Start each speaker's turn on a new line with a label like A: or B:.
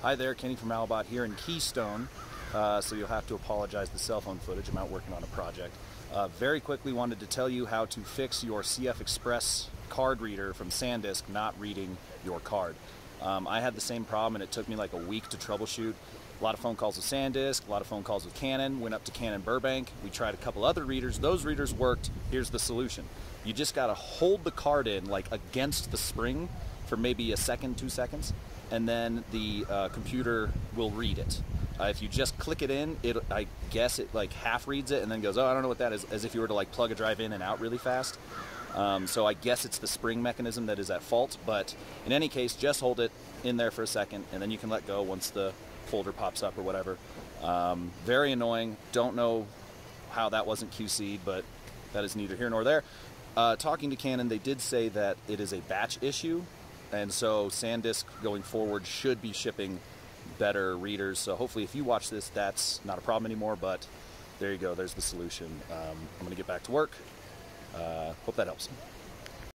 A: Hi there, Kenny from OWL BOT here in Keystone. Uh, so you'll have to apologize the cell phone footage. I'm out working on a project. Uh, very quickly wanted to tell you how to fix your CFexpress card reader from SanDisk not reading your card. Um, I had the same problem and it took me like a week to troubleshoot. A lot of phone calls with SanDisk, a lot of phone calls with Canon, went up to Canon Burbank. We tried a couple other readers. Those readers worked. Here's the solution. You just got to hold the card in like against the spring for maybe a second, two seconds, and then the uh, computer will read it. Uh, if you just click it in, it I guess it like half reads it and then goes, oh, I don't know what that is, as if you were to like plug a drive in and out really fast. Um, so I guess it's the spring mechanism that is at fault. But in any case, just hold it in there for a second, and then you can let go once the folder pops up or whatever. Um, very annoying. Don't know how that wasn't QC'd, but that is neither here nor there. Uh, talking to Canon, they did say that it is a batch issue, and so SanDisk going forward should be shipping better readers. So hopefully, if you watch this, that's not a problem anymore. But there you go. There's the solution. Um, I'm going to get back to work. Uh, hope that helps.